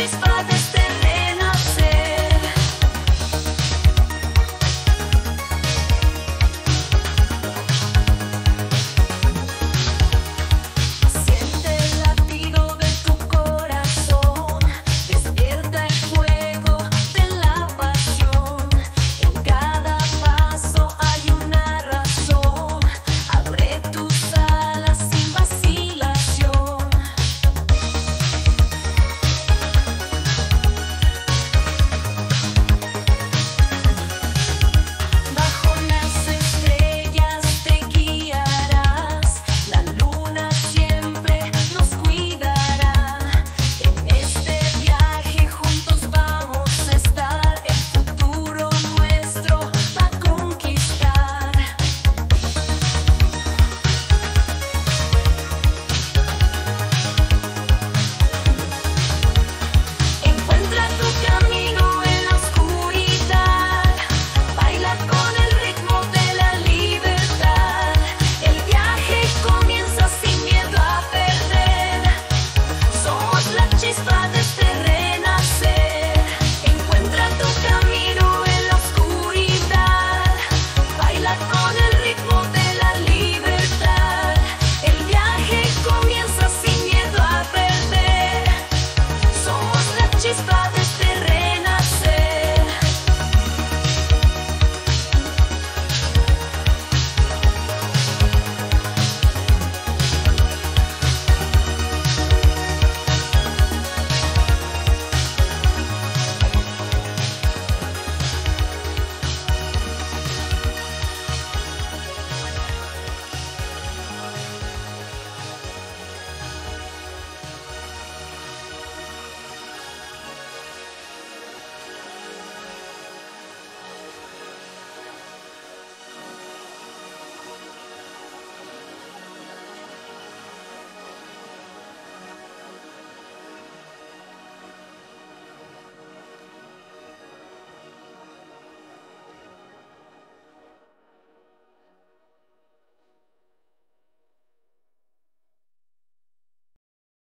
satisfied.